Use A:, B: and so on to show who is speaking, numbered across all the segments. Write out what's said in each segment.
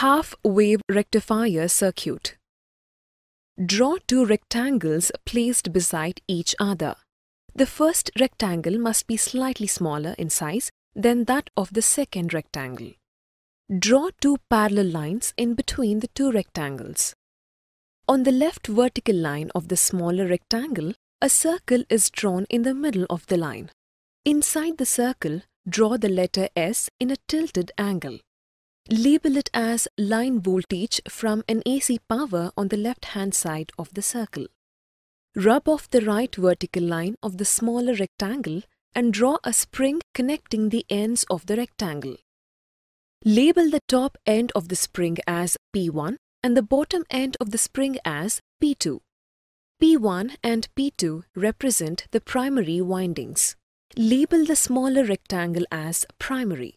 A: Half-wave rectifier circuit. Draw two rectangles placed beside each other. The first rectangle must be slightly smaller in size than that of the second rectangle. Draw two parallel lines in between the two rectangles. On the left vertical line of the smaller rectangle, a circle is drawn in the middle of the line. Inside the circle, draw the letter S in a tilted angle. Label it as line voltage from an AC power on the left-hand side of the circle. Rub off the right vertical line of the smaller rectangle and draw a spring connecting the ends of the rectangle. Label the top end of the spring as P1 and the bottom end of the spring as P2. P1 and P2 represent the primary windings. Label the smaller rectangle as primary.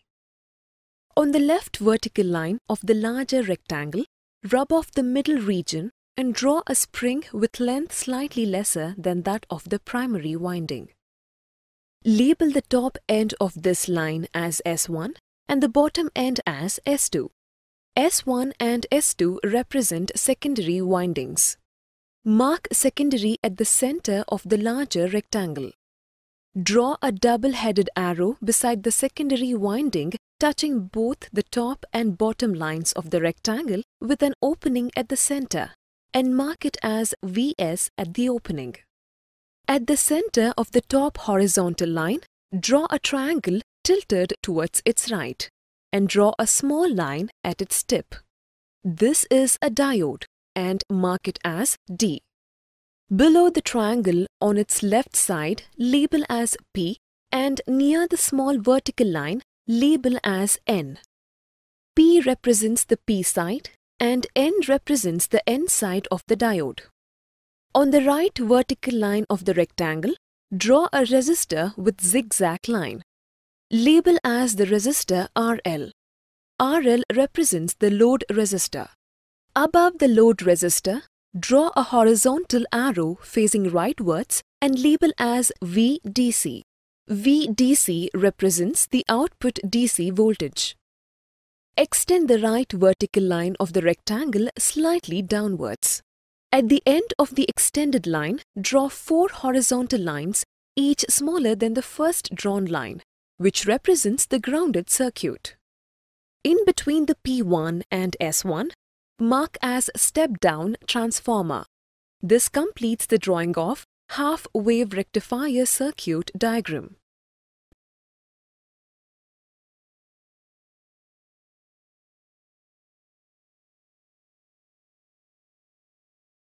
A: On the left vertical line of the larger rectangle, rub off the middle region and draw a spring with length slightly lesser than that of the primary winding. Label the top end of this line as S1 and the bottom end as S2. S1 and S2 represent secondary windings. Mark secondary at the center of the larger rectangle. Draw a double-headed arrow beside the secondary winding touching both the top and bottom lines of the rectangle with an opening at the center and mark it as VS at the opening. At the center of the top horizontal line, draw a triangle tilted towards its right and draw a small line at its tip. This is a diode and mark it as D. Below the triangle on its left side, label as P and near the small vertical line, label as N. P represents the P side and N represents the N side of the diode. On the right vertical line of the rectangle, draw a resistor with zigzag line. Label as the resistor RL. RL represents the load resistor. Above the load resistor, draw a horizontal arrow facing rightwards and label as VDC. VDC represents the output DC voltage. Extend the right vertical line of the rectangle slightly downwards. At the end of the extended line, draw four horizontal lines, each smaller than the first drawn line, which represents the grounded circuit. In between the P1 and S1, mark as step-down transformer. This completes the drawing of half-wave rectifier circuit diagram.